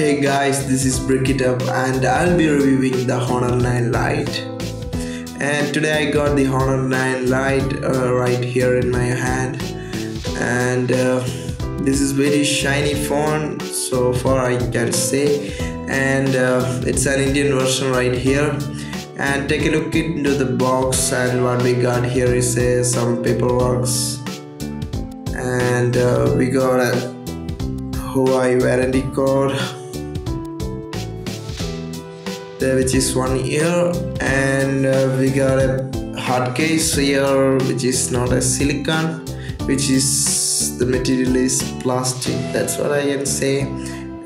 Hey guys, this is Break It Up and I'll be reviewing the Honor 9 Lite. And today I got the Honor 9 Lite uh, right here in my hand. And uh, this is very shiny phone so far I can say. And uh, it's an Indian version right here. And take a look into the box and what we got here is uh, some paperwork. And uh, we got a Huawei warranty code which is one year and uh, we got a hard case here which is not a silicon which is the material is plastic that's what I can say.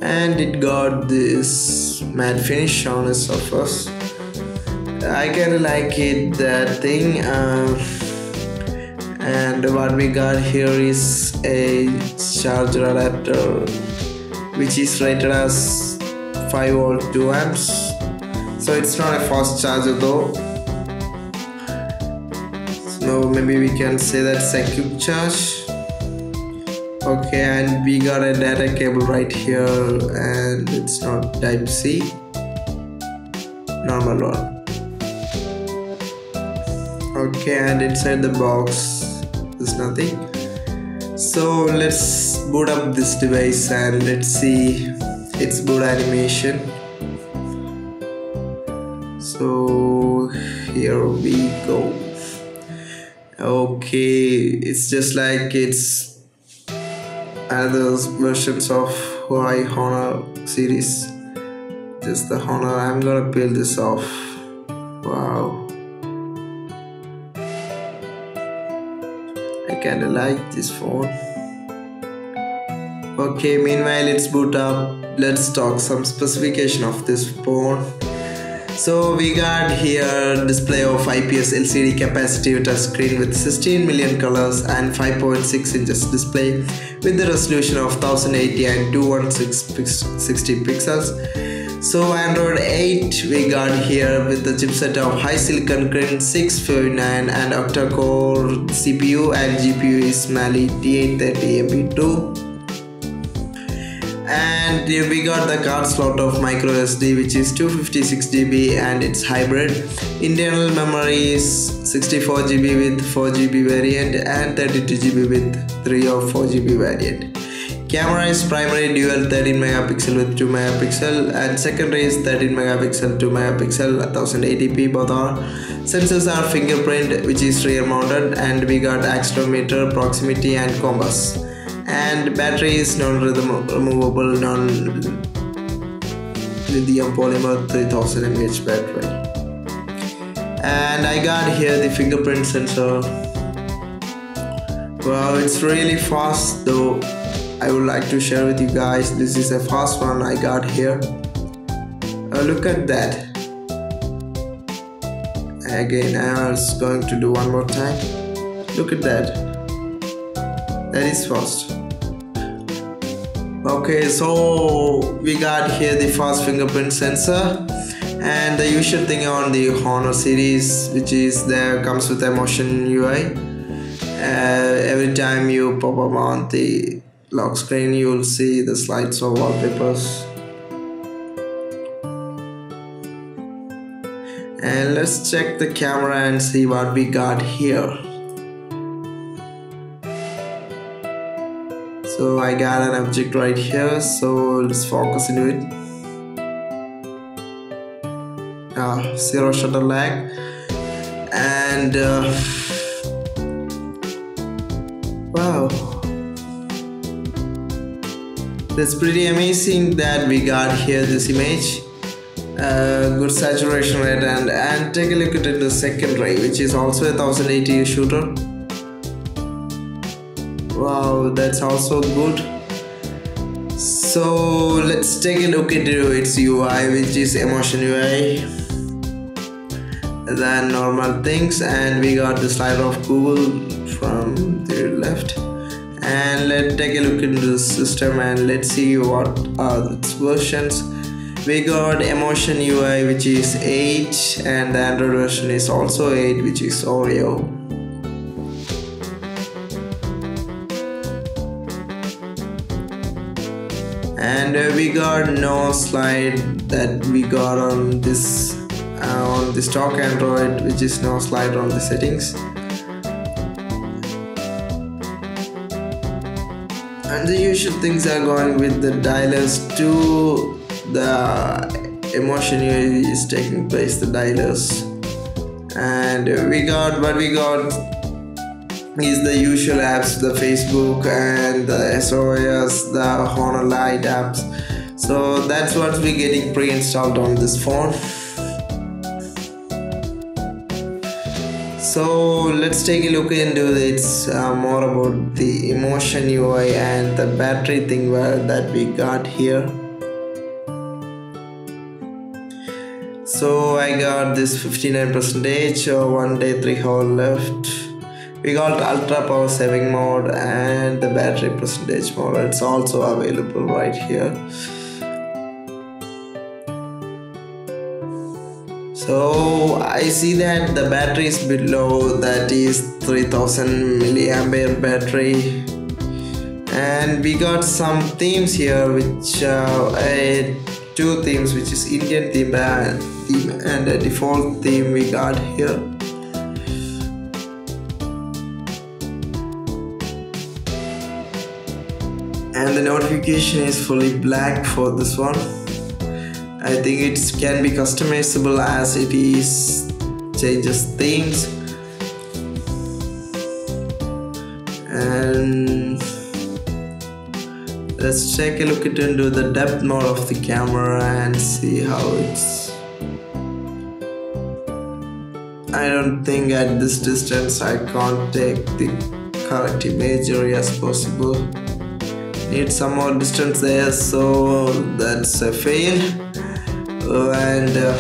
And it got this matte finish on the surface. I kinda like it that thing uh, and what we got here is a charger adapter which is rated as 5 volt 2 amps so it's not a fast charger though. So maybe we can say that's a quick charge. Okay and we got a data cable right here and it's not type C. Normal one. Okay and inside the box there's nothing. So let's boot up this device and let's see its boot animation here we go. Okay it's just like it's other versions of Huawei Honor series. Just the Honor I'm gonna peel this off. Wow. I kinda like this phone. Okay meanwhile it's boot up. Let's talk some specification of this phone so we got here display of IPS LCD capacitive touchscreen with 16 million colors and 5.6 inches display with the resolution of 1080 and 2160 pixels. So Android 8 we got here with the chipset of HiSilicon Kirin 659 and octa-core CPU and GPU is Mali T830 MP2 and we got the card slot of micro SD which is 256 GB and it's hybrid. Internal memory is 64 GB with 4 GB variant and 32 GB with 3 or 4 GB variant. Camera is primary dual 13 megapixel with 2 megapixel and secondary is 13 megapixel 2 megapixel 1080p both are. Sensors are fingerprint which is rear mounted and we got accelerometer proximity and compass and battery is non-removable non-lithium polymer 3000 mAh battery. And I got here the fingerprint sensor. Wow it's really fast though. I would like to share with you guys this is a fast one I got here. Uh, look at that. Again I was going to do one more time. Look at that that is fast okay so we got here the fast fingerprint sensor and the usual thing on the Honor series which is there comes with emotion UI uh, every time you pop up on the lock screen you'll see the slides of wallpapers. And let's check the camera and see what we got here so I got an object right here so let's focus into it. Uh, zero shutter lag. And uh, wow. That's pretty amazing that we got here this image. Uh, good saturation rate and and take a look at the second ray which is also a 1080 shooter that's also good. So let's take a look into its UI which is emotion UI then normal things. And we got the slider of Google from the left. And let's take a look into the system and let's see what are its versions. We got emotion UI which is 8 and the Android version is also 8 which is Oreo and uh, we got no slide that we got on this uh, on the stock android which is no slide on the settings. And the usual things are going with the dialers to the emotion is taking place the dialers. And we got what we got is the usual apps the facebook and the sos the honor light apps. So that's what we're getting pre-installed on this phone. So let's take a look into it's uh, more about the emotion ui and the battery thing where that we got here. So I got this 59 percentage or one day three hour left we got ultra power saving mode and the battery percentage mode. It's also available right here. So I see that the battery is below that is 3000 milliampere battery. And we got some themes here which uh, two themes which is Indian theme and, theme and a default theme we got here and the notification is fully black for this one. I think it can be customizable as it is changes themes and let's take a look into the depth mode of the camera and see how it's. I don't think at this distance I can't take the correct imagery as possible need some more distance there so that's a fail. And uh,